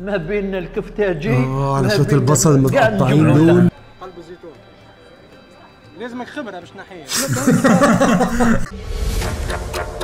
ما بين الكفتاجي آه على شوية البصل لها. دول قلب الزيتون لازمك خبرة باش تنحيه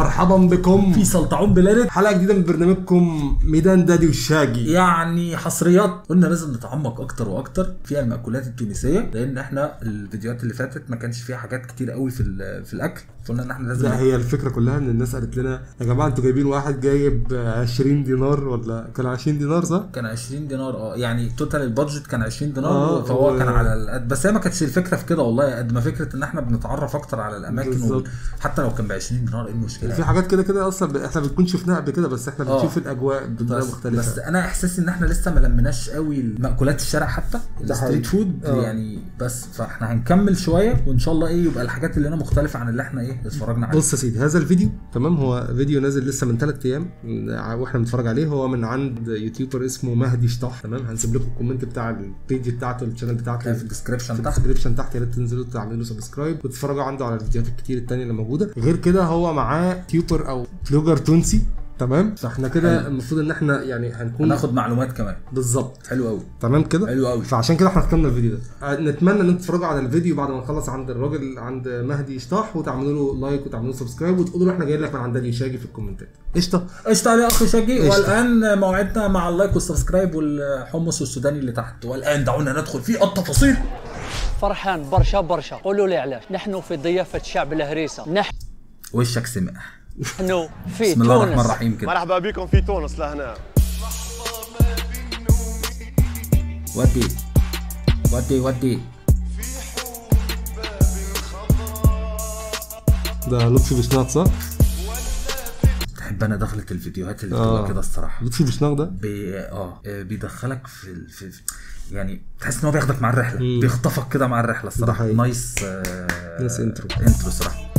مرحبا بكم. في سلطعون بلاد حلقة جديدة من برنامجكم ميدان دادي والشاجي يعني حصريات. قلنا لازم نتعمق أكتر وأكتر في المأكولات التونسية لأن إحنا الفيديوهات اللي فاتت ما كانش فيها حاجات كتير قوي في في الأكل. فقلنا إن إحنا لازم لا هي الفكرة كلها إن الناس قالت لنا يا جماعة أنتوا جايبين واحد جايب 20 دينار ولا كان 20 دينار صح؟ كان 20 دينار آه يعني total ال budget كان 20 دينار آه، فهو و- كان على القد بس هي ما كانتش الفكرة في كده والله قد ما فكرة إن إحنا بنتعرف أكتر على الأماكن. وال... حتى لو كان ب 20 دينار إيه المشكلة؟ في حاجات كده كده أصلا إحنا بنكون شفناها قبل كده بس إحنا آه. بنشوف الأجواء بطريقة مختلفة. بس أنا احساسي إن إحنا لسه ما لمناش قوي مأكولات الشارع حتى. ال street حقيقي. food آه. يعني بس. فإحنا هنكمل شوية وإن شاء الله إيه يبقى الحاجات اللي هنا مختلفه عن اللي إحنا إيه اتفرجنا عليها. بص يا سيدي هذا الفيديو تمام؟ هو فيديو نازل لسه من ثلاث أيام وإحنا بنتفرج عليه. هو من عند YouTuber اسمه مهدي شطح تمام؟ هنسيب لكم ال comment بتاع ال page بتاعته ال channel بتاعته. في ال description تحت. ال description تحت يا ريت تنزلوا تعملوا subscribe وتتفرجوا عنده على الفيديوهات الكتير التانية اللي موجودة. غير كده هو معاه YouTuber أو vlogger تونسي تمام؟ فإحنا كده. المفروض إن إحنا يعني هنكون هناخد معلومات كمان. بالظبط. حلو قوي تمام كده؟ حلو قوي فعشان كده إحنا اخترنا الفيديو ده. آه، نتمنى إن أنتوا تتفرجوا على الفيديو بعد ما نخلص عند الراجل عند مهدي شطاح وتعملوا له like وتعملوا له subscribe وتقولوا له إحنا جايين لك من عند شاجي في الكومنتات. قشطة؟ قشطة على اخ شاجي. والآن موعدنا مع اللايك والسبسكرايب والحمص السوداني اللي تحت. والآن دعونا ندخل في التفاصيل. فرحان برشا برشا. قولوا لي علاش. نحن في ضيافة شعب الهريسة. نحن وشك سمع. في بسم الله الرحمن الرحيم كده. مرحبا بكم في تونس لهنا. ودي. ودي ودي. ده لطفي بشناق صح؟ تحب أنا دخلت الفيديوهات اللي آه. كده الصراحة؟ لطفي بشناق ده؟ بي... آه. آه، بيدخلك في, في يعني تحس إن هو بياخدك مع الرحلة. مم. بيخطفك كده مع الرحلة الصراحة. حقيقي. nice آه... nice intro. intro صراحة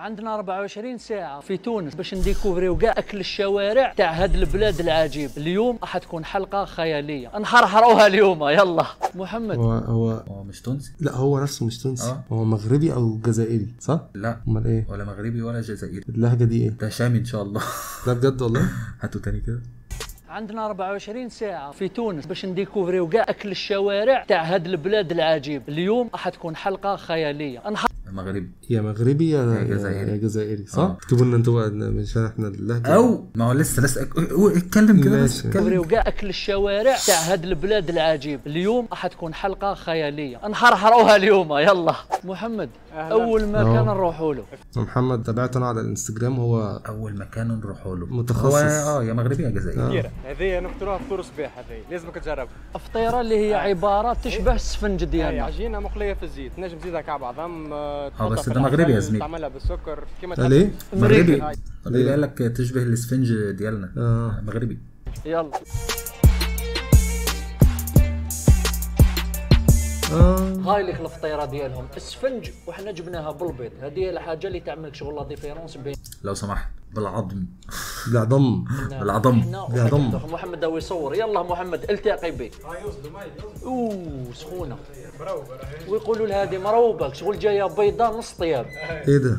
عندنا 24 ساعة في تونس باش نديكوفريو كاع أكل الشوارع تاع هاد البلاد العجيب. اليوم راح تكون حلقة خيالية. نحرحروها اليوم. يلا. محمد. هو هو هو مش تونسي؟ لا هو نفسه مش تونسي. آه. هو مغربي أو جزائري صح؟ لا. أمال إيه؟ ولا مغربي ولا جزائري. اللهجة دي إيه؟ ده شامي إن شاء الله. ده بجد والله؟ هاتوا تاني كده. عندنا 24 ساعة في تونس باش نديكوفريو كاع أكل الشوارع تاع هاد البلاد العجيب. اليوم راح تكون حلقة خيالية. مغربي. يا مغربي يا يا جزائري. يا جزائري. صح؟ آه. اكتبوا لنا أنتوا بقى مش إحنا اللهجة. أو ما هو لسه لسه. اتكلم كده بس. اتكلم. نكوفريو كاع أكل الشوارع تاع هاد البلاد العجيب. اليوم راح تكون حلقة خيالية. نحرحروها اليوم. يلا. محمد أول مكان آه. نروحوا له. محمد تابعته أنا على الانستجرام. هو أول مكان نروحوا له. متخصص. آه يا مغربي يا جزائري. كثيرة. هذه نقتلوها فطور صباح هذه. لازمك تجربها فطيرة اللي هي عبارة تشبه السفنج ديالنا. عجينة مقلية في الزيت. نجم تزيدها كعب عظم آه، تحطها بس ده مغربي يا زميلي. تعملها بالسكر كيما قال إيه؟ مغربي. أمريكي. مغربي. قال لك تشبه الاسفنج ديالنا. آه. مغربي. يلا. آه. هاي لك الفطيرة ديالهم. اسفنج وحنا جبناها بالبيض. هذه هي الحاجة اللي تعمل شغل la différence بين لو سمحت. بالعظم. إحنا يا ضم. وحنا- محمد داوي يصور. يلا محمد التقي بي أوه سخونة. ويقولوا لها هذه مروبة شغل جاية بيضاء نص طياب. إيه ده؟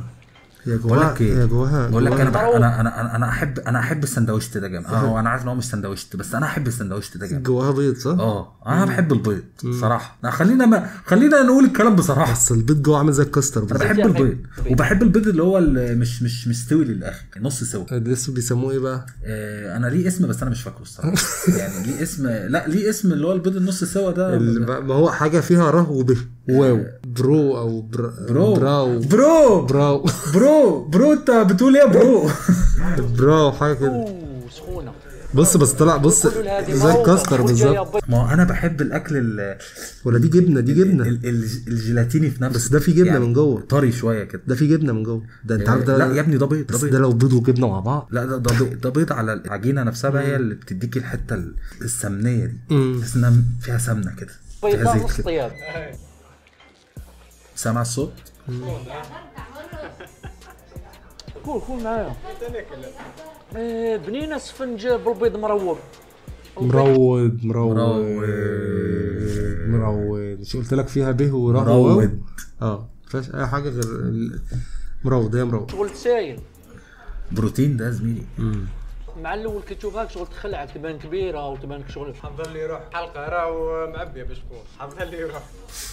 هي بقول جواها لك إيه؟ هي جواها بقول لك أنا أنا أنا أنا احب أنا أحب السندوتش ده جامد. هو أنا عارف إن هو مش سندوتش بس أنا أحب السندوتش ده جامد. جواها بيض صح؟ أه أنا بحب البيض صراحة لا، خلينا ما خلينا نقول الكلام بصراحة. بس البيض جوه عامل زي الكاستر أنا بحب. البيض. وبحب البيض اللي هو اللي مش مش مستوي للآخر نص سوا لسه بيسموه إيه بقى؟ آه، أنا ليه اسم بس أنا مش فاكره الصراحة. يعني ليه اسم لا ليه اسم اللي هو البيض النص سوا ده؟ ما هو حاجة فيها ره وب. واو. برو أو بر... برو. براو. برو. براو. برو. bro أنت بتقول إيه يا bro؟ براو حاجة كده. اوه سخونة بص بس طلع بص زي الكاستر بالظبط. ما هو أنا بحب الأكل ال- ولا دي جبنة دي جبنة. ال- ال- الجيلاتيني في نفسه. بس ده فيه جبنة من جوه. طري شوية كده. ده فيه جبنة من جوه. ده أنت عارف ده لا يا ابني ده بيض ده بس بيض. ده لو بيض وجبنة مع بعض. لا ده ده بيض, ده بيض على العجينة نفسها بقى هي اللي بتديك الحتة ال- السمنية دي. تحس إنها فيها سمنة كده. بيضاء نص كده. طياب. سامع الصوت؟ كول كول معايا. إيه بنينه سفنج بالبيض مروض مروض مروض. مروض مش قلت لك فيها به وراء مروض. آه مفيهاش أي حاجة غير مروض هي مروض شغل سايل بروتين ده يا زميلي. مع الأول كي تشوفها شغل تخلعك تبان كبيرة وتبان شغل. حافظ لي يروح حلقة راه معبية باش تكون حافظ لي يروح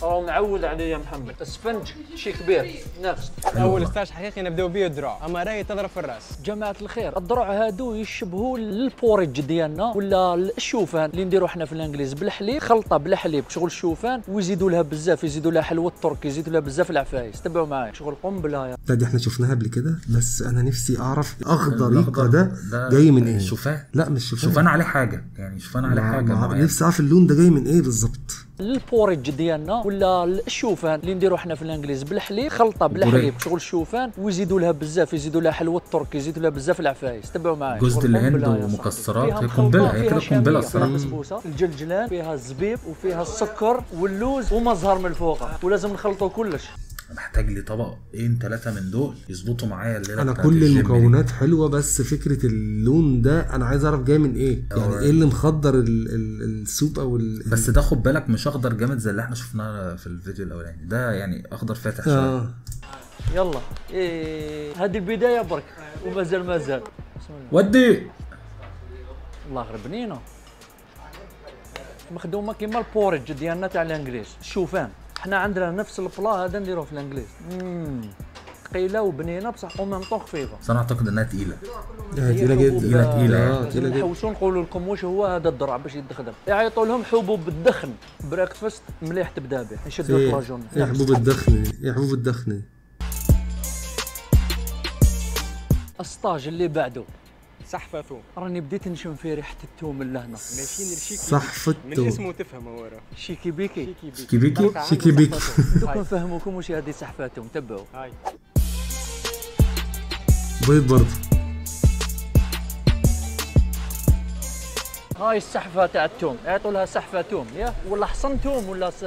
أو معود عليه يا محمد. السفنج شي كبير. نفس. اول stage حقيقي نبداو به الدروع أما راهي تضرب في الرأس. جماعة الخير الضروع هادو يشبهوا ال porridge ديالنا ولا الشوفان. اللي نديرو حنا في الإنجليز بالحليب خلطة بالحليب شغل الشوفان ويزيدوا لها بزاف يزيدوا لها حلوة الترك يزيدوا لها بزاف العفايس. تبعوا معايا. شغل قنبلة يا. لا دي إحنا شفناها قبل كده بس أنا نفسي أعرف ده, ده جاي من إيه شوفان. لا مش شوفان شوفان عليه حاجة يعني شوفان عليه حاجة. نفسي أعرف اللون ده جاي من إيه بالظبط ال porridge ديالنا ولا الشوفان اللي نديرو حنا في الإنجليز بالحليب خلطة بالحليب. شغل الشوفان ويزيدوا لها بزاف يزيدوا لها حلوة الترك يزيدوا لها بزاف العفايس تبعوا معايا جوز الهند. ومكسرات. فيها هي قنبلة، هي كده فيها الصراحة. بسبوسه الجلجلان فيها الزبيب وفيها السكر واللوز ومزهر من الفوق ولازم نخلطوا كلش محتاج لي طبقين ثلاثة من دول يظبطوا معايا الليلة أنا كل. المكونات حلوة بس فكرة اللون ده أنا عايز أعرف جاي من إيه؟ يعني إيه اللي ال ال soup أو ال بس ده خد بالك مش أخضر جامد زي اللي إحنا شفناه في الفيديو الأولاني. ده يعني أخضر فاتح شوية. آه. يلا. إيه هذه البداية برك. ومازال مازال. ودي. الله غير بنينه. مخدومة كيما ال porridge ديالنا تاع الإنجليز. الشوفان حنا عندنا نفس ال plat هذا نديروه في الإنجليز. ثقيله وبنينة بصح au même temps خفيفه أنا اعتقد إنها تقيلة. آه، تقيلة جدا. لازم تقيلة جدا. نحوسوا نقولوا لكم واش هو هذا الدرع باش يتخدم. يعيطوا لهم حبوب الدخن. breakfast مليح تبدأ به يشدوا إيه الكلاجون إيه حبوب الدخن؟ إيه حبوب الدخن. دي؟ ال stage اللي بعده. صحفة ثوم راني بديت نشم في ريحة الثوم اللي هنا ماشيين لشيكي صحفة من توم. اسمه تفهم هو راه شيكي بيكي. شيكي بيكي؟ شيكي بيكي. صحفة ثوم. دوك هاي. نفهموكم واش هذه سحفاتهم تبعوا. هاي. بيض برضه. هاي الصحفة تاع التوم. يعطوا لها صحفة توم. يا ولا حصن توم ولا س...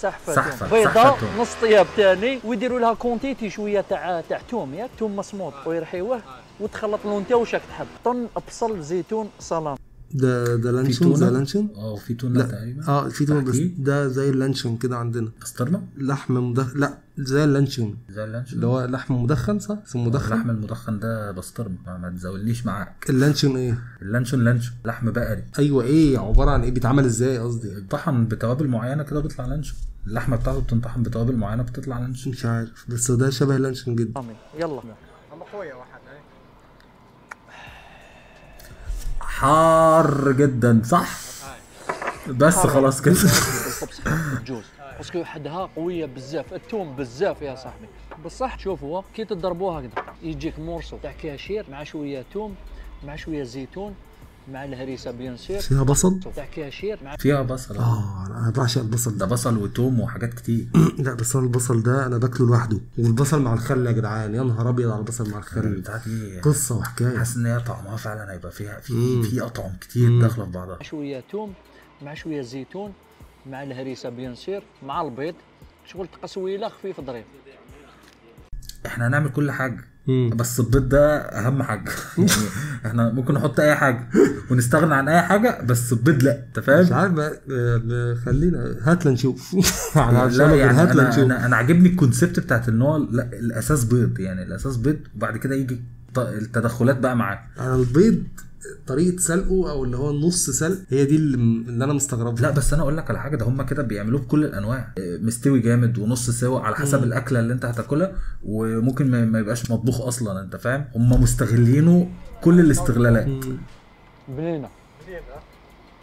صحفة، صحفة توم. نص طياب ثاني ويديروا لها quantité شوية تاع تاع توم. ياك توم مصموط. ويرحيوه. وتخلط له انت واش راك تحب. طن بصل زيتون صلاه ده ده لانشون؟ زي لانشون؟ آه في تونة لا. تقريبا؟ آه في تونة بس؟ ده زي اللانشون كده عندنا. بسطرمه لحم مدخن لا زي اللانشون. زي اللانشون؟ اللي هو لحم مدخن صح؟ اسمه مدخن. اللحم المدخن ده بسطرمة ما, تزولنيش معاك. اللانشون إيه؟ اللانشون لانشون. لحم بقري. أيوه إيه عبارة عن إيه؟ بيتعمل إزاي قصدي؟ طحن بتوابل معينة كده بيطلع لانشون. اللحمة بتاعته بتنطحن بتوابل معينة بتطلع لانشون. مش عارف بس ده شبه اللانشون جدا. يلا. أما خويا واحد هاي. حار جدا صح؟ بس خلاص كده. الجوز parce que وحدها قوية بزاف التوم بزاف يا صاحبي. بصح شوفوا كي تضربوها هكذا يجيك morceau تاع كاشير مع شوية توم مع شوية زيتون. مع الهريسة bien sûr فيها بصل؟ تاع كاشير مع فيها بصل. آه. آه أنا بعشق البصل. ده بصل وتوم وحاجات كتير. لا بس أنا البصل ده أنا باكله لوحده. والبصل مع الخل يا جدعان. يا نهار أبيض على البصل مع الخل. بتاعتي قصة وحكاية. حاسس إن هي طعمها فعلا هيبقى فيها في. في أطعم كتير داخلة في بعضها. شوية توم مع شوية زيتون مع الهريسة بيان سير مع البيض. شغل تقسويلة خفيف ظريف إحنا هنعمل كل حاجة. بس البيض ده أهم حاجة. يعني إحنا ممكن نحط أي حاجة ونستغنى عن أي حاجة بس البيض لأ أنت مش فاهم؟ عارف بقى آه، خلينا هات لنشوف. يعني لا يعني هات أنا لنشوف. أنا, أنا عاجبني الكونسيبت بتاعت إن هو لأ الأساس بيض يعني الأساس بيض وبعد كده يجي التدخلات بقى معاه. أنا البيض طريقة سلقه أو اللي هو النص سلق هي دي اللي, أنا مستغربها. لا بس أنا أقول لك على حاجة ده هم كده بيعملوه بكل الأنواع. مستوي جامد ونص سوا على حسب الأكلة اللي أنت هتاكلها وممكن ما- ما يبقاش مطبوخ أصلا أنت فاهم؟ هم مستغلينه كل الاستغلالات. بنينه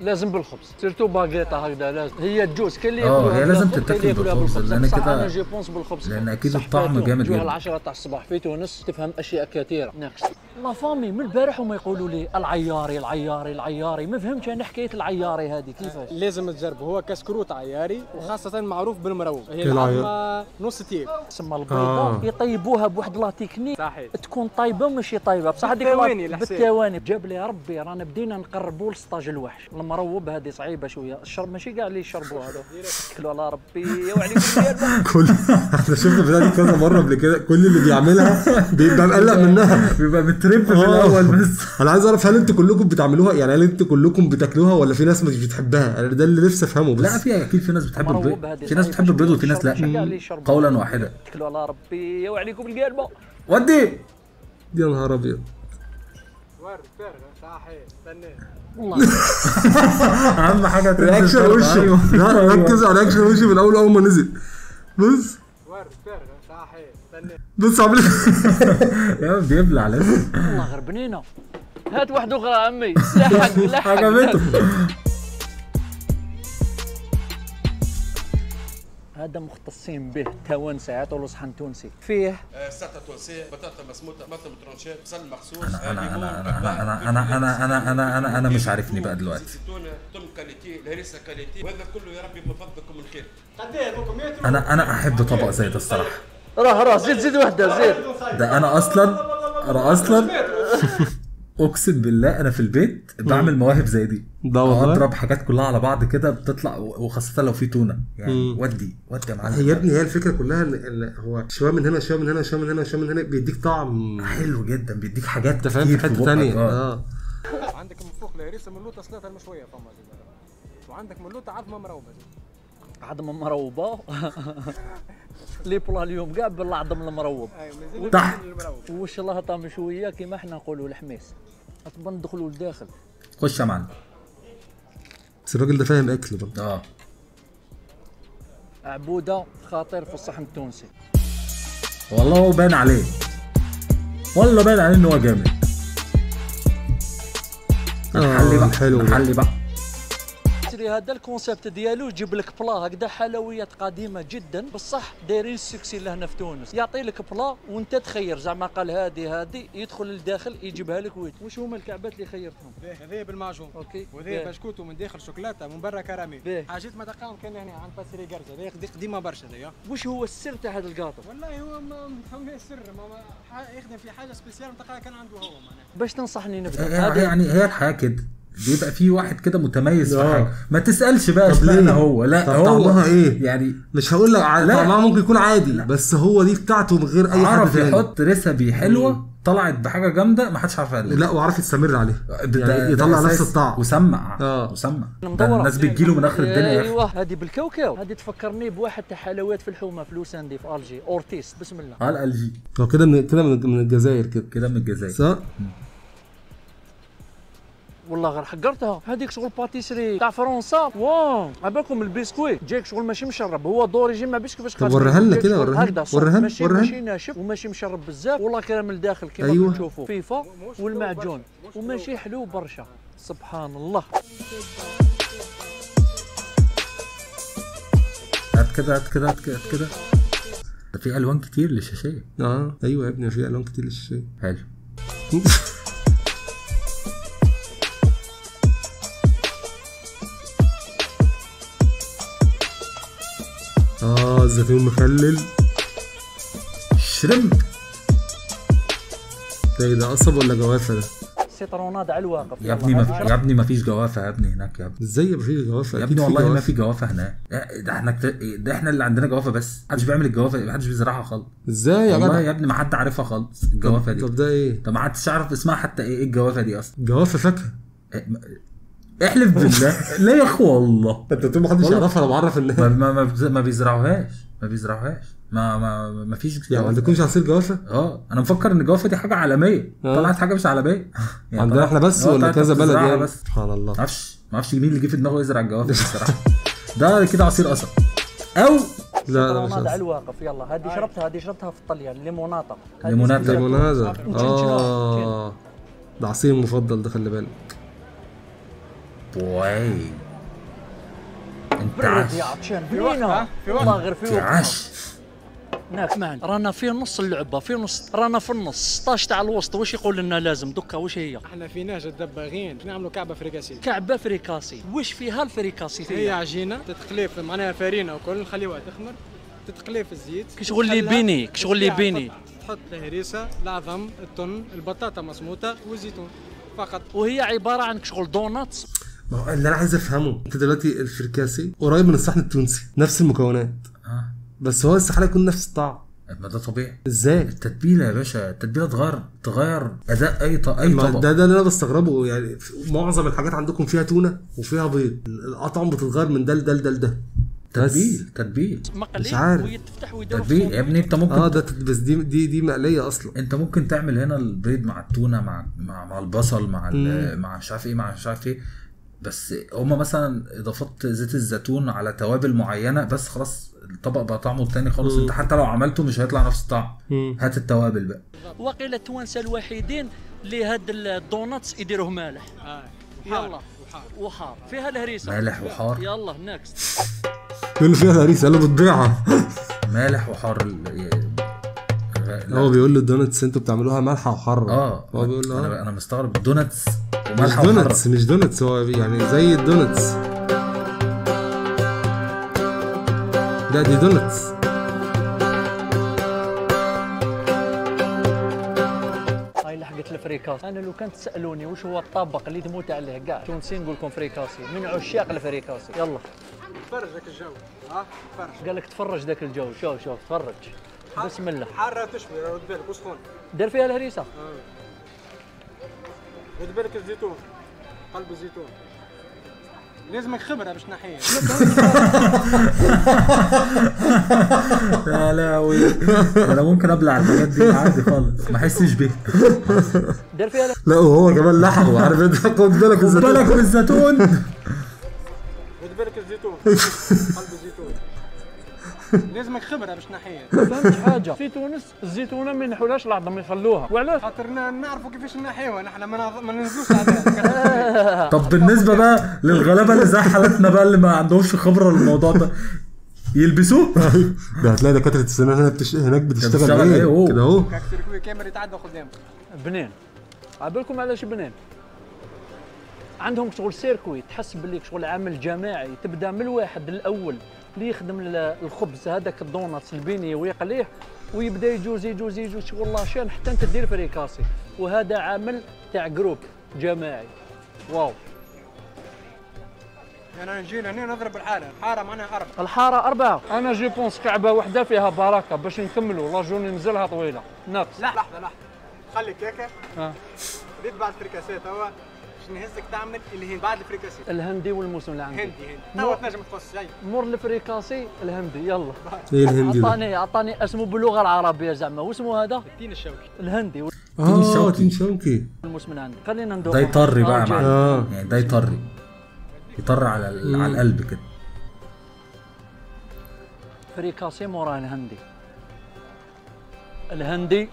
لازم بالخبز. سيرتو باغيطة هكذا لازم هي الجوز. كاين اللي آه، ياكلوها لازم تتاكل بالخبز، بصح كده- أنا جي بونس بالخبز. لأن أكيد صح الطعم. جامد جدا. العشرة تاع الصباح في تونس تفهم أشياء كثيرة. نكست لا فامي من البارح هما يقولوا لي العياري العياري العياري. ما فهمتش أنا حكاية العياري هذه كيفاش؟ لازم تجربه هو كسكروت عياري وخاصة معروف بالمروم هي كي العيار؟ العظمه نص تيب تسمى البيضة. آه. يطيبوها بواحد لا تكنيك. صحيح. تكون طيبة ماشي طيبة. بصح هذيك بالثواني. بالثواني جاب لي ربي رانا بدينا نقربوا لسطاج الوحش. المروب هذه صعيبة شوية. الشرب ماشي كاع اللي يشربوا هذا كلوا على ربي وعليكم كل إحنا شفنا دي كذا مرة قبل كده. كل اللي بيعملها بيبقى مقلق منها. بيبقى مت... ترب في آه. الأول بس. أنا عايز أعرف هل أنتوا كلكم بتعملوها؟ يعني هل أنتوا كلكم بتاكلوها ولا في ناس مش بتحبها؟ أنا ده اللي نفسي أفهمه بس. لا في أكيد في ناس بتحب مروب البيض. في ناس. بتحب البيض وفي ناس لا. قولا واحدا اتكلوا على ربي وعليكم القلبه ودي! يا نهار أبيض. ورد فارغه صحيح استنى والله. أهم حاجة reaction. وشه أيوة. لا ركز على reaction وشه من أول أول ما نزل. بص. بص عامل يا بيبلع لسه والله غير بنينه هات واحدة أخرى عمي. لحق لحق. عجبته هذا مختصين به توانسه يعطوا له صحن تونسي. فيه؟ سلطه تونسيه بطاطا مسموطة طماطم ترونشات بصل مخصوص أنا أنا أنا أنا أنا أنا أنا أنا أنا أنا أنا مش عارفني بقى دلوقتي. توم qualité الهريسة qualité وهذا كله يا ربي من فضلكم الخير قديه بكم 100 أنا أنا أحب طبق زي ده الصراحة. راه راه زيد زيد وحده زيد. ده أنا أصلا أنا أصلا؟ اقسم بالله أنا في البيت بعمل مواهب زي دي ده والله؟ اضرب حاجات كلها على بعض كده بتطلع وخاصة لو في تونة يعني مم. ودي ودي يا معلم هي يا ابني هي الفكرة كلها ان هو شوية من هنا شوية من هنا شوية من هنا شوية من هنا بيديك طعم حلو جدا بيديك حاجات أنت فاهم في حتة. ثانية آه آه عندك من فوق الهريسه من لوطة سلطه المشوية فما. وعندك من لوطة عظمة مروبه زي. عظم مروبه لي بلا اليوم كاع بالعظم المروب. تحت. المروبه وش الله طعم شوية كيما إحنا نقولوا الحميس. أصلا ندخلوا لداخل. خش يا معلم. بس الراجل ده فاهم أكل برضه. آه. عبودة خاطر في الصحن التونسي. والله هو باين عليه. والله باين عليه إن هو جامد. نحلي بقى حلو ده. نحلي بقى. تري هذا ال concept ديالو يجيب لك بلا هكذا حلويات قديمة جدا. بصح دايرين ال succès لهنا في تونس. يعطي لك بلا وانت تخير. زعما قال هذه هذه يدخل للداخل يجيبها لك ويت. واش هما الكعبات اللي خيرتهم؟ هذا بالمعجون أوكي. باهي. بشكوت ومن داخل شوكولاتة من برا كراميل. حاجات ما تلقاهم كان هنا عند باسري قرزه هذا يخدم قديمة برشا هذايا واش هو السر تاع هذا الكاطو والله هو ما ما سر ما يخدم في حاجة spéciale تلقاها كان عنده هو معناها. باش تنصحني نبدأ؟ يعني هي الحياة كده بيبقى في واحد كده متميز في آه. حاجة ما تسألش بقى طب اشمعنى ليه؟ هو لا طب هو طعمها إيه؟ يعني مش هقول لك ع- لا. طعمها ممكن يكون عادي بس هو دي بتاعته من غير أي حد عرف يحط recipe حلوة طلعت بحاجة جامدة ما حدش عارف لا وعرف يستمر عليها يعني يطلع نفس. الطعم وسمع آه. وسمع. الناس بتجيله من آخر الدنيا يا أخي أيوه هذه بال coco هذه تفكرني بواحد تاع حلويات في الحومة في لوساندي في ألجي أورتيس بسم الله آه ال جي هو كده من كده من من الجزائر كده كده من الجزائر صح؟ والله غير حقرتها. هذيك شغل pâtisserie تاع فرنسا. wow. عباكم البسكويت. جاك شغل ماشي مشرب. هو d'origine ما بيش كيفاش طب وريها لنا كده، وريها. وريها لنا، ماشي ماشي ناشف وماشي مشرب بزاف. والله من الداخل كيما أيوة. تشوفوا فيفا والمعجون. وماشي حلو برشا. سبحان الله. هات كده هات كده هات كده هات كده. ده في ألوان كتير للشاشيه آه. أيوه يا ابني في ألوان كتير للشاي حلو. الزيتون مخلل. شرمب ده إيه ده قصب ولا جوافة ده؟ سيتروناد على الواقف. يا ابني ما في يا ابني ما فيش جوافة يا ابني هناك يا ابني. إزاي ما فيش جوافة؟ يا ابني والله ما. في جوافة هناك. ده إحنا كت- ده إحنا اللي عندنا جوافة بس. محدش بيعمل الجوافة محدش بيزرعها خالص. إزاي يا والله يا ابني ما حد عارفها خالص الجوافة دي. طب ده إيه؟ طب ما حدش يعرف اسمها حتى إيه إيه الجوافة دي أصلا؟ جوافة فاكهة. إيه، احلف بالله. لا يا اخو والله. أنت بتقول محدش. يعرفها أنا بعرف ان ما ما ما, بيزرعوهاش. ما بيزرعوهاش. ما ما ما فيش يعني ما عندكمش عصير جوافة؟ آه. أنا مفكر إن الجوافه دي حاجة عالمية. آه. طلعت حاجة مش عالمية. يعني عندنا إحنا بس آه، ولا كذا بلد يعني؟ بس. سبحان الله. ما أعرفش ما أعرفش مين اللي جه في دماغه يزرع الجوافه الصراحه ده كده عصير قصب. أو لا لا مش على عصير. الواقف يلا. هذه شربتها هذه شربتها في الطليان. limonata. limonata. تونس. آه. ده عصير المفضل ده خلي بالك. واي انت عاش. يا عطشان في وقت، بنينة ها؟ في وقت. والله غير في وقت. عاش. هناك معنا رانا في نص اللعبة في نص رانا في النص. 16 تاع الوسط واش يقول لنا لازم؟ دوكا واش هي؟ إحنا في ناس الدباغين نعملوا؟ كعبة فريكاسي. كعبة فريكاسي. واش فيها الفريكاسي هي فيها؟ عجينة تتقليف معناها فرينة وكل نخليوها تخمر تتقلي في الزيت. كي شغل les beignets، كي شغل les beignets. تحط- تحط الهريسة العظم التن البطاطا مسموطه والزيتون. فقط. وهي عبارة عن شغل donuts. ما هو اللي أنا عايز أفهمه أنت دلوقتي الفركاسي قريب من الصحن التونسي نفس المكونات. آه. بس هو استحاله يكون نفس الطعم. ما ده طبيعي. إزاي؟ التتبيلة يا باشا التتبيلة تغير تغير أداء أي ط... أي طبق. ده ده اللي أنا بستغربه يعني معظم الحاجات عندكم فيها تونة وفيها بيض. الأطعم بتتغير من ده لده لده لده. تتبيل تتبيل. مش عارف. ويتفتح ويديروا في تتبيل. يا ابني أنت ممكن آه ده بس دي دي دي مقلية أصلا. أنت ممكن تعمل هنا البيض مع التونة مع مع, مع البصل مع مع مش عارف إيه مع مش عارف إيه. بس هما مثلا اضافات زيت الزيتون على توابل معينة بس خلاص الطبق بقى طعمه تاني خالص. انت حتى لو عملته مش هيطلع نفس الطعم. هات التوابل بقى. وقيل التوانسة الوحيدين اللي هاد الدوناتس يديروه مالح. آه. يلا. وحار. فيها الهريسه مالح وحار. يلا next يقول له فيها الهريسه قال له بتضيعها. مالح وحار لا. هو بيقول له ال donuts أنتوا بتعملوها مالحه وحاره آه. هو بيقول له أنا آه أنا مستغرب. donuts مش ومالحه وحاره donuts مش donuts هو يعني زي ال donuts لا دي donuts الفريكاس أنا لو كنت تسألوني وش هو الطبق اللي تموت عليه كاع تونسي نقول لكم فريكاسي من عشاق الفريكاسي يلا. فرجك الجو. ها؟ فرج. قال لك تفرج ذاك الجو. شوف شوف تفرج. بسم الله حارة تشوي رد بالك وسخون دير فيها الهريسة. رد بالك الزيتون قلب الزيتون. لازمك خبرة باش نحيه يا لهوي أنا ممكن أبلع الحاجات دي عادي خالص ما احسش بيها. دير فيها لا وهو كمان لحقه عارف أنت؟ خد بالك خد الزيتون. بالك من الزيتون. رد بالك الزيتون قلب الزيتون. لازمك خبرة باش نحيه فهمت حاجة. في تونس الزيتونة ما ينحولهاش العظم يخلوها. وعلاش؟ خاطر نعرفوا كيفاش نحيوها. نحن ما ننزلوش عليها طب بالنسبة بقى للغلابة اللي زي حالتنا بقى اللي ما عندهمش خبرة للموضوع ده يلبسوه؟ ده هتلاقي دكاترة السنان هنا بتش... هناك بتشتغل بتشتغل إيه؟ إيه؟ هو؟ كده أهو. كاميرا يتعدى قدامك. بنين. عبالكم علاش بنين. عندهم شغل circuit تحس باللي شغل عمل جماعي. تبدأ من الواحد الأول اللي يخدم ال- الخبز. هذاك ال donuts البني ويقليه ويبدا يجوز يجوز يجوز شغل الله شان حتى أنت دير فريكاسي وهذا عمل تاع groupe جماعي. wow. أنا نجي لهنا نضرب الحارة. الحارة معناها أربعة. الحارة أربعة. أنا je pense كعبة واحدة فيها بركة باش نكملوا la journée مازالها طويلة. ناقص. لحظة لحظة. خلي كيكه آه. بعد الفريكاسات هو باش نهزك تعمل اللي هي بعد الفريكاسات الهندي والموسم اللي عندي هندي هندي. توا تنجم تقص شيء مر الفريكاسي الهندي يلا. إيه الهندي. عطاني عطاني اسمه باللغة العربية زعما. واسمه هذا؟ التين الشوكي الهندي. آه شوكي. تين شوكي. والموسم من عندي خلينا ندوق ده يطري بقى جاي. معلم. آه يعني ده يطري يطري على ال- على القلب كده. فريكاسي موراه الهندي. الهندي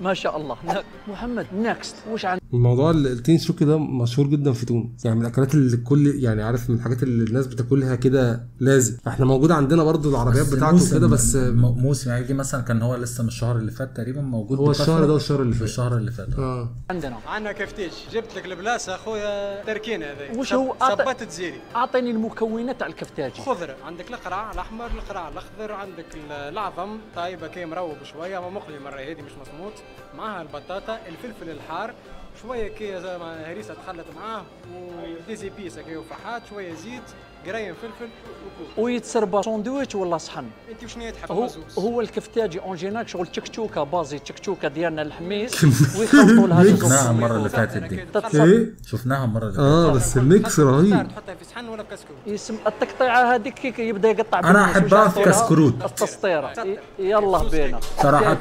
ما شاء الله. لا. محمد next وش عندك؟ الموضوع ال- التين شوكي ده مشهور جدا في تونس يعني من الأكلات اللي الكل يعني عارف من الحاجات اللي الناس بتاكلها كده لازم. إحنا موجود عندنا برضو العربيات بتاعته كده بس موسم يعني جه مثلا كان هو لسه من الشهر اللي فات تقريبا موجود هو الشهر ده والشهر اللي في فات الشهر اللي فات. آه. عندنا. عندنا كفتيج جبت لك البلاصة أخويا تركينة هذا وش هو؟ أعط- صبات تزيري أعطيني المكونات تاع الكفتاجي خضرة. عندك القرع الأحمر القرع الأخضر عندك العظم طيبة كي مروب شوية ومقلي مرة هذه مش مصموت. معاها البطاطا الفلفل الحار شوية كي زي ما هريسة تخلط معاه وديزي بيس كي وفحات شوية زيت قريم فلفل وكوب ويتسربى ساندويتش ولا صحن؟ أنت وشنو تحب؟ هو هو الكفتاجي en général شغل تشكشوكه بازي تشكشوكه ديالنا الحميس ويخلطوا لها شفناها. المره اللي فاتت دي. إيه شفناها المره اللي فاتت آه بس ال mix رهيب. تحطها في صحن ولا في يسم التقطيعه هذيك يبدا يقطع أحبها وش في؟ كسكروت. التسطيرة. يلا بينا. صراحة.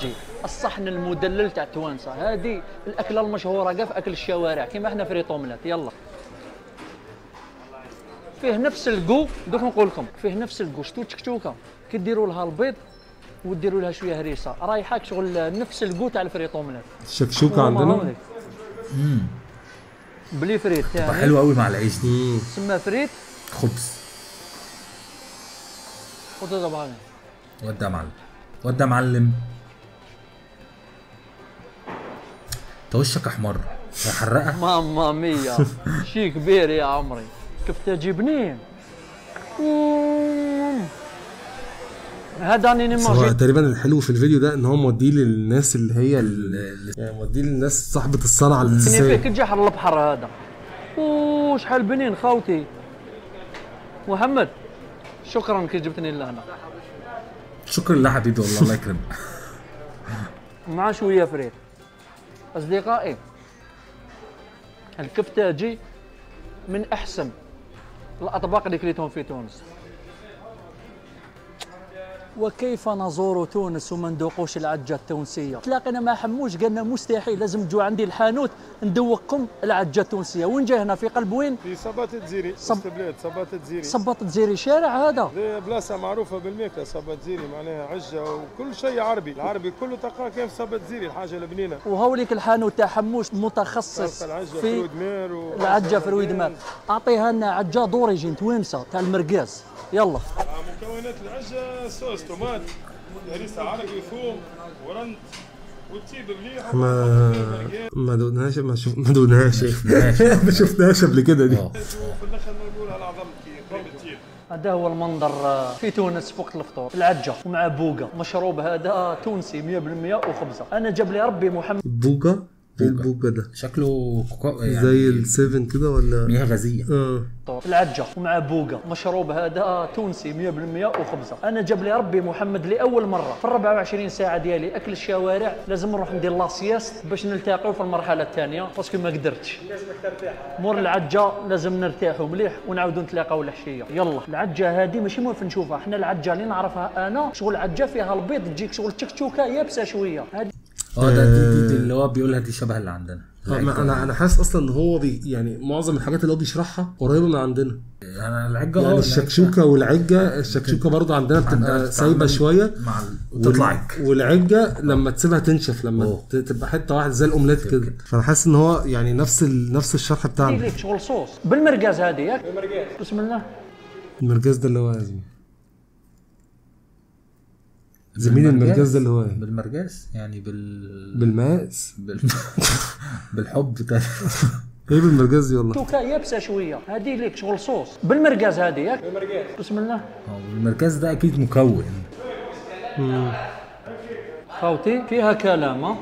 الصحن المدلل تاع توانسة. هذه الأكلة المشهورة كاع في أكل الشوارع. كيما إحنا frites omelette يلا. فيه نفس ال goût دوك نقول لكم فيه نفس ال goût شتو تشكشوكه كي ديروا لها البيض وديروا لها شوية هريسة. رايحة شغل نفس ال goût تاع ال frites omelette الشكشوكه عندنا؟ بلي فريت. تاعي حلو قوي مع العيش. دي. سما فريت؟ خبز. خذوا طبعا. ودي يا معلم. ودي يا معلم. انت وشك أحمر. هحرقك ماما مية. شي كبير يا عمري. كفتاجي بنين مم. هذا أني بس هو نماجي تقريبا الحلو في الفيديو ده إن هو موديه للناس اللي هي ال- يعني موديه للناس صاحبة الصنعة فيك الأساسية. الجحر البحر هذا. أوه شحال بنين خاوتي محمد شكرا كي جبتني لهنا شكرا لله حبيبي والله الله يكرمك. مع شوية فريت أصدقائي الكفتاجي من أحسن الأطباق اللي كليتهم في تونس. وكيف نزور تونس وما ندوقوش العجة التونسية؟ تلاقينا مع حموش قالنا مستحيل لازم تجوا عندي الحانوت ندوقكم العجة التونسية. وين جا هنا في قلب وين؟ في صبات تزيري صب- صب بلاد صبات تزيري صبط تزيري شارع هذا؟ بلاصة معروفة بالميكا صبات زيري معناها عجة وكل شيء عربي. العربي كله تلقاه كيف صبات زيري الحاجة البنينه وهوليك الحانوت تاع حموش متخصص العجة في فرود مير و... العجة في رويد مال أعطيها لنا عجة دوريجين توينسا تاع المرقاز. يلا. مكونات العجة صوص طماط هريسة عربي ثوم ورند ما ما دوناش ما شوف ما دوناش ما شفناش قبل كده دي. وفي الآخر قيمه تيب هذا هو المنظر آه، في تونس في وقت الفطور. العجة ومع بوقة. مشروب هذا تونسي 100% وخبزة. أنا جاب لي ربي محمد. بوكا إيه البوكا ده. شكله كوكا يعني زي السيفن كده ولا؟ مياه غازية. آه. العجة ومع بوقه مشروب هذا تونسي 100% وخبزة. أنا جاب لي ربي محمد لأول مرة. في ال 24 ساعة ديالي أكل الشوارع لازم نروح ندير la sieste باش نلتقيو في المرحلة الثانية parce que ما قدرتش. مور العجة لازم نرتاحوا مليح ونعاودوا نتلاقاو العشيه يلا. العجة هذه ماشي موالف نشوفها. حنا العجة اللي نعرفها أنا شغل عجة فيها البيض تجيك شغل تشكشوكة يابسة شوية. هذه آه ده دي, دي, دي اللي هو بيقولها دي شبه اللي عندنا. أنا أنا أنا حاسس أصلا إن هو بي يعني معظم الحاجات اللي هو بيشرحها قريبة من عندنا. أنا العجه يعني آه الشكشوكة والعجة الشكشوكة برضه عندنا بتبقى سايبة شوية. مع وتطلع. والعجة لما تسيبها تنشف لما أوه. تبقى حتة واحدة زي الأومليت كده. فأنا حاسس إن هو يعني نفس ال... نفس الشرح بتاعنا. ليك شغل صوص بالمرقاز هذه. ياك بالمرقاز بسم الله. المرجاز ده اللي هو يا زميلي. زميلي المرجاز ده اللي هو إيه؟ بالمرجاز يعني بال بالمقاس بال... بالحب ده إيه بالمرجاز دي والله؟ شوكه يابسه شوية. هذه ليك شغل صوص. بالمرقاز هذه ياك؟ بالمرقاز بسم الله. والمركز ده أكيد مكون. خوتي فيها كلام؟ واو.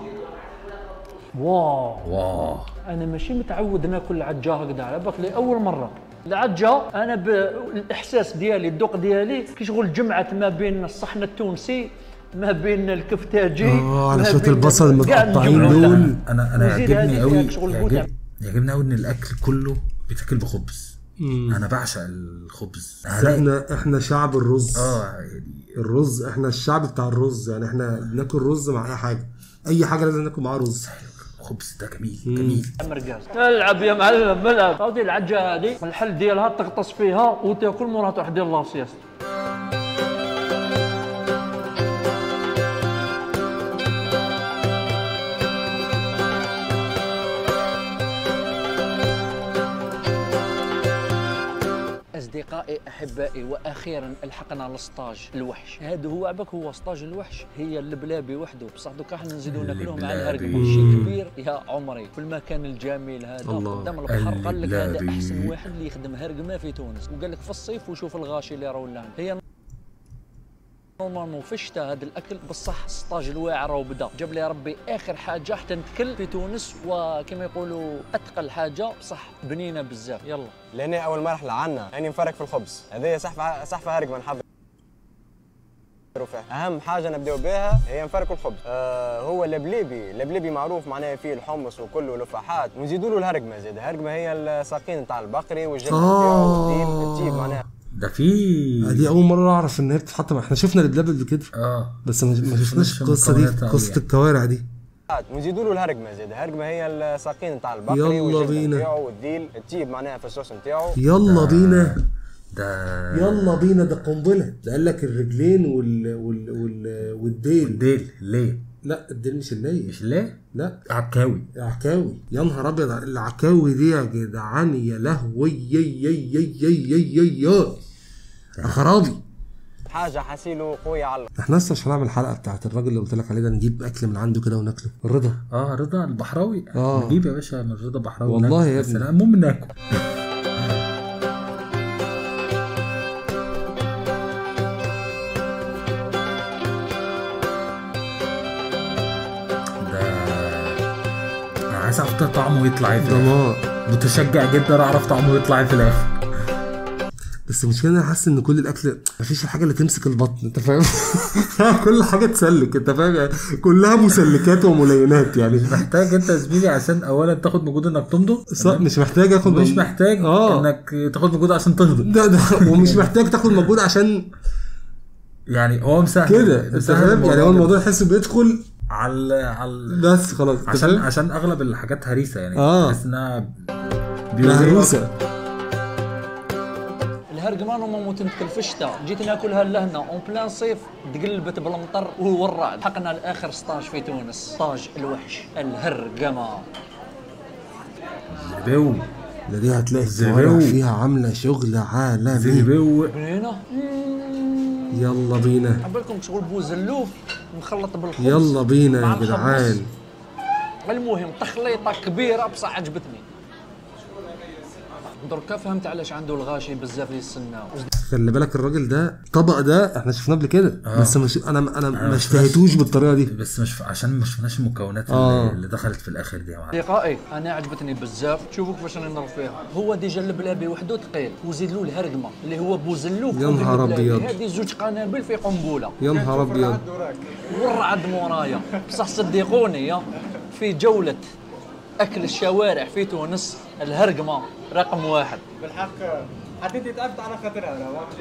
واو. أنا ماشي متعود ناكل العجه هكذا على بالك لي اول مرة. العجه أنا بالاحساس ديالي الذوق ديالي كي شغل جمعت ما بين الصحن التونسي ما بين الكفتاجي آه على ما شوية بين- البصل المتقطعين دول. أنا أنا يعجبني قوي. يعجبني قوي إن الأكل كله بيتاكل بخبز. أنا بعشق الخبز. إحنا إحنا شعب الرز. آه الرز إحنا الشعب بتاع الرز. يعني إحنا بناكل رز مع اي حاجة. أي حاجة لازم ناكل معاها رز. الخبز ده جميل جميل. مرقاز العب يا معلم. العب هذه العجة هذه الحل ديالها تغطس فيها وتأكل موراها تروح دير la sieste اصدقائي أحبائي وأخيرا ألحقنا لل stage الوحش. هذا هو عبك هو stage الوحش. هي اللبلابي وحده. بصح دوكا حنا نزيدو ناكلوه مع. الهرقمه شي كبير يا عمري. في المكان الجميل هذا. قدام البحر قال لك هذا. أحسن واحد اللي يخدم هرقمه في تونس. وقال لك في الصيف وشوف الغاشي اللي راهو لنا هي normalement في الشتاء هذا الأكل. بصح ال stage الواعر راهو بدا جاب لي ربي آخر حاجة حتى نتكل في تونس وكما يقولوا أتقل حاجة. بصح بنينه بزاف. يلا. لأن أول مرحله عنا اني نفرق في الخبز. هذه صحفه صحفه هرقمة نحضر فيها. أهم حاجة نبداو بها هي نفرق الخبز. آه هو اللبليبي اللبليبي معروف معناها فيه الحمص وكله ولفاحات ونزيدوا له الهرقمة زاد الهرقمة هي الساقين نتاع البقري والجبن آه. التيب معناها ده في دي أول مرة أعرف إن هي بتتحط مع إحنا شفنا اللبلابي قبل كده آه. بس ما ما شفناش القصة دي قصة يعني. الكوارع دي. ونزيدوا له الهرقمه زاد الهرقمه هي الساقين نتاع البقري يلا بينا. نتاعو والديل. التيب معناها في الصوص نتاعو يلا بينا. ده يلا بينا ده قنبلة. ده قال لك الرجلين وال وال وال والديل. ديل ليه؟ لا الديل مش الليل. مش ليه لا. عكاوي. عكاوي. يا نهار أبيض العكاوي دي يا جدعان يا لهوي يا يا يا يا يا خرابي حاجة حسيله قويه على إحنا لسه مش هنعمل الحلقة بتاعت الراجل اللي قلت لك عليه ده نجيب أكل من عنده كده وناكله. الرضا. آه رضا البحراوي. آه. نجيب يا باشا من رضا بحراوي والله. يا ابني. المهم ناكل. ده أنا عايز اعرف طعمه يطلع إيه في. دمار متشجع جدا أعرف طعمه يطلع إيه في الآخر. بس المشكلة أنا حاسس إن كل الأكل مفيش الحاجة اللي تمسك البطن أنت فاهم؟ كل حاجة تسلك أنت فاهم؟ يعني كلها مسلكات وملينات يعني محتاج أنت يا زميلي عشان اولا تاخد مجهود إنك تمضغ صح مش محتاج آخد مش. محتاج آه. إنك تاخد مجهود عشان تهضم. ده ده ومش محتاج تاخد مجهود عشان يعني هو مسهل. كده أنت فاهم؟ يعني هو. الموضوع تحس بيدخل على على بس خلاص عشان عشان أغلب الحاجات هريسة يعني آه. تحس إنها بيوزنوا مهروسه الهرقمة وما موتنت في الشتاء جيت ناكلها لهنا en plein صيف تقلبت بالمطر والرعد. لحقنا لاخر stage في تونس. stage الوحش. الهرقمة. ده دي هتلاقي زبيو. الزوارع فيها عاملة شغل عالمي. زربيو بنينه يلا بينا. عبالكم شغل بوزلوف مخلط بالخبز. يلا بينا يا جدعان. المهم تخليطه كبيرة بصح عجبتني دركا فهمت علاش عنده الغاشي بزاف يستناو خلي بالك الراجل ده الطبق ده إحنا شفناه قبل كده آه. بس مش أنا أنا ما ما اشتهيتوش بالطريقة دي. بس مش عشان ما شفناش المكونات آه. اللي, اللي دخلت في الآخر دي أصدقائي أنا عجبتني بزاف. شوفوا كيفاش راني نضرب فيها. هو déjà اللبلابي وحده ثقيل وزيد له الهرقمه اللي هو بوزلوف يا نهار. أبيض. هذه زوج قنابل في قنبلة. يا نهار أبيض. والرعد مورايا بصح صدقوني يا في جولة أكل الشوارع في تونس الهرقمه رقم واحد. بالحق حديتي تعبت على خاطرها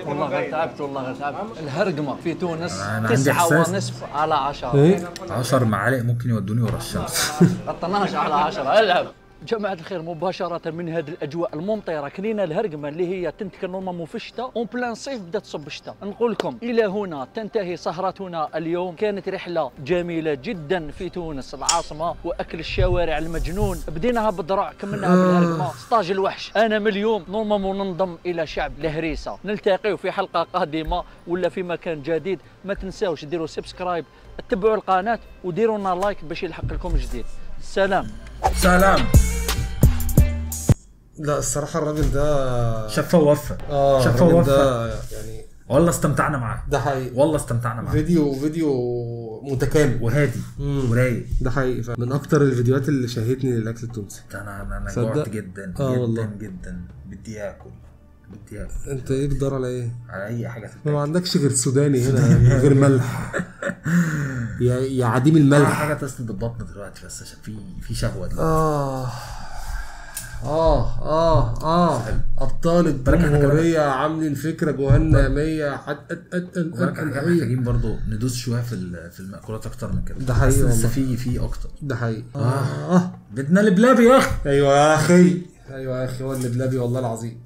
والله غير. تعبت والله غير تعبت. الهرقمه في تونس تسعة. ونصف على عشرة. إيه؟ 10 معالق ممكن يودوني ورا الشمس. 12 على 10 العب جماعة الخير مباشرة من هذه الأجواء الممطرة كلينا الهرقمة اللي هي تنتكل normalement في الشتاء en plein صيف بدات تصب الشتاء نقول لكم إلى هنا تنتهي سهرتنا اليوم. كانت رحلة جميلة جدا في تونس العاصمة وأكل الشوارع المجنون. بديناها بالضرع كملناها بالهرقمة. stage الوحش. أنا من اليوم normalement ننضم إلى شعب الهريسة نلتقي في حلقة قادمة ولا في مكان جديد. ما تنساوش ديروا subscribe تتبعوا القناة وديروا لنا like باش يلحق لكم جديد. سلام. سلام. لا الصراحة الراجل ده كفى ووفى. آه الراجل ووفى. يعني والله استمتعنا معاه. ده حقيقي. والله استمتعنا معاه. فيديو فيديو متكامل. وهادي. ورايق. ده حقيقي فعلا. من أكتر الفيديوهات اللي شهتني للأكل التونسي. أنا أنا؟ جوعت جدا آه جدا والله. جدا بدي اكل اكل أنت إيه بتدور على إيه؟ على أي حاجة ما تتاكل عندكش غير سوداني هنا غير ملح. يا يا عديم الملح. حاجة تسند البطن دلوقتي بس عشان في في شهوة دلوقتي. آه. آه آه آه. أبطال الجمهورية عاملين فكرة جهنميه حتى محتاجين برضه ندوس شوية في في المأكولات أكتر من كده. ده حقيقي بس لسه. في في أكتر. ده حقيقي. آه. بدنا لبلابي يا أخي. أيوه يا أخي. أيوه يا أخي هو اللبلبي والله العظيم.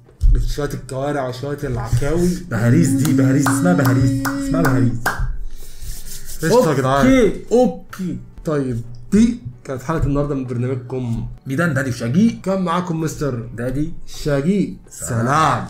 شوية الكوارع وشوية العكاوي. بهاريس دي بهاريس اسمها بهاريس اسمها قشطه يا جدعان okay okay. طيب دي كانت حلقة النهارده من برنامجكم ميدان دادي وشاجي كان معاكم مستر دادي شاجي سلام.